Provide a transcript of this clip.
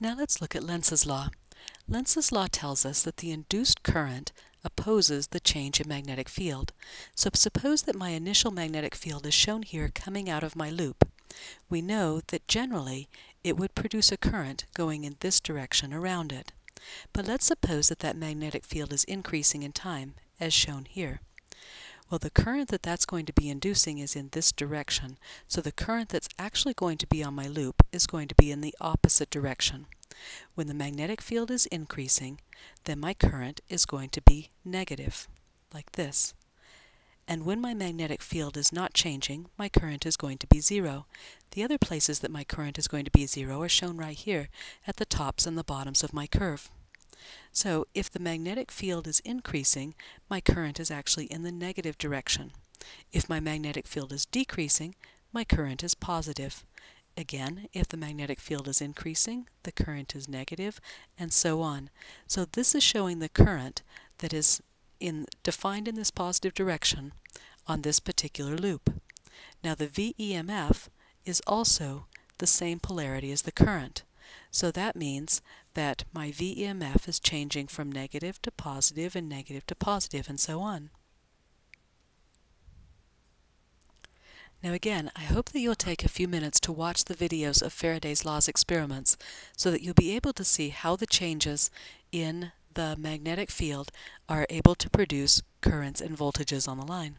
Now let's look at Lenz's law. Lenz's law tells us that the induced current opposes the change in magnetic field. So suppose that my initial magnetic field is shown here coming out of my loop. We know that generally it would produce a current going in this direction around it. But let's suppose that that magnetic field is increasing in time, as shown here. Well, the current that that's going to be inducing is in this direction, so the current that's actually going to be on my loop is going to be in the opposite direction. When the magnetic field is increasing, then my current is going to be negative, like this. And when my magnetic field is not changing, my current is going to be zero. The other places that my current is going to be zero are shown right here at the tops and the bottoms of my curve. So if the magnetic field is increasing, my current is actually in the negative direction. If my magnetic field is decreasing, my current is positive. Again, if the magnetic field is increasing, the current is negative, and so on. So this is showing the current that is in, defined in this positive direction on this particular loop. Now the VEMF is also the same polarity as the current. So that means that my VEMF is changing from negative to positive and negative to positive and so on. Now again, I hope that you'll take a few minutes to watch the videos of Faraday's Law's experiments so that you'll be able to see how the changes in the magnetic field are able to produce currents and voltages on the line.